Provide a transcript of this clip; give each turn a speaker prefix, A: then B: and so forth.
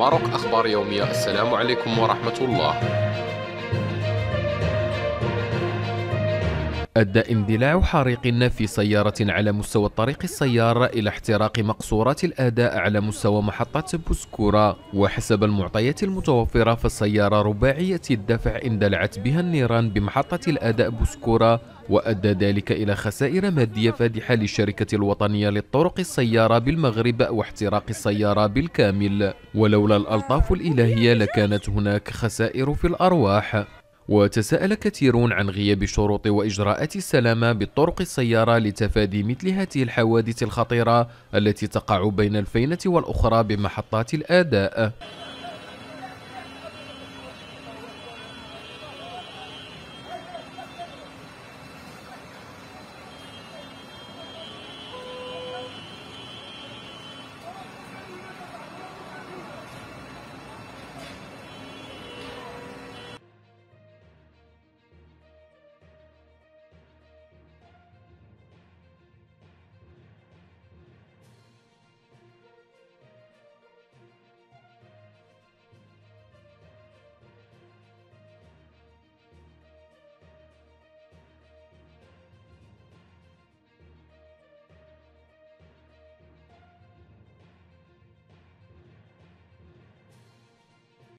A: ماروك أخبار يومية. السلام عليكم ورحمة الله.
B: أدى اندلاع حريق في سيارة على مستوى الطريق السيار إلى احتراق مقصورات الأداء على مستوى محطة بوسكورا. وحسب المعطيات المتوفرة فالسيارة رباعية الدفع اندلعت بها النيران بمحطة الأداء بوسكورا. وأدى ذلك إلى خسائر مادية فادحة للشركة الوطنية للطرق السيارة بالمغرب واحتراق السيارة بالكامل. ولولا الألطاف الإلهية لكانت هناك خسائر في الأرواح. وتساءل كثيرون عن غياب شروط وإجراءات السلامة بالطرق السيارة لتفادي مثل هذه الحوادث الخطيرة التي تقع بين الفينة والأخرى بمحطات الأداء.